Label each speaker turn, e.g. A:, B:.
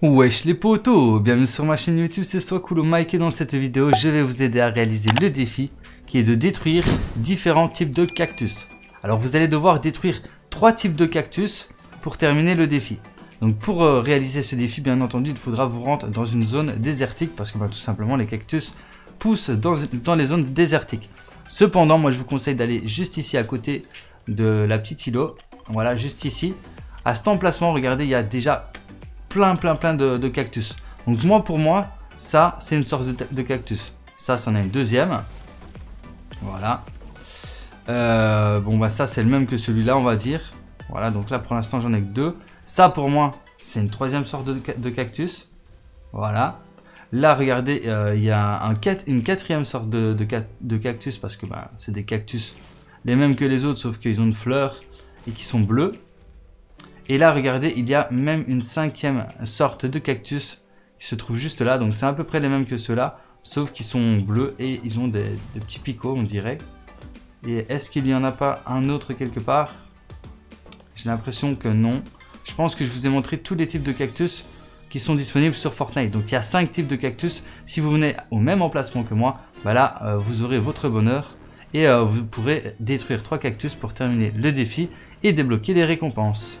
A: Wesh les potos, bienvenue sur ma chaîne YouTube, c'est Cool Mike et dans cette vidéo je vais vous aider à réaliser le défi qui est de détruire différents types de cactus. Alors vous allez devoir détruire trois types de cactus pour terminer le défi. Donc pour euh, réaliser ce défi bien entendu il faudra vous rendre dans une zone désertique parce que bah, tout simplement les cactus poussent dans, dans les zones désertiques. Cependant moi je vous conseille d'aller juste ici à côté de la petite îlot, voilà juste ici. À cet emplacement regardez il y a déjà plein, plein, plein de, cactus. Donc moi, pour moi, ça, c'est une source de, cactus. Ça, c'en est une deuxième. Voilà. Euh, bon, bah ça, c'est le même que celui-là, on va dire. Voilà, donc là, pour l'instant, j'en ai que deux. Ça, pour moi, c'est une troisième sorte de, cactus. Voilà. Là, regardez, euh, il y a un, une quatrième sorte de, de cactus parce que bah, c'est des cactus les mêmes que les autres, sauf qu'ils ont une fleur et qui sont bleus. Et là, regardez, il y a même une cinquième sorte de cactus qui se trouve juste là. Donc c'est à peu près les mêmes que ceux-là, sauf qu'ils sont bleus et ils ont des, petits picots, on dirait. Et est-ce qu'il n'y en a pas un autre quelque part? J'ai l'impression que non. Je pense que je vous ai montré tous les types de cactus qui sont disponibles sur Fortnite. Donc il y a 5 types de cactus. Si vous venez au même emplacement que moi, bah là, euh, vous aurez votre bonheur. Et euh, vous pourrez détruire 3 cactus pour terminer le défi et débloquer les récompenses.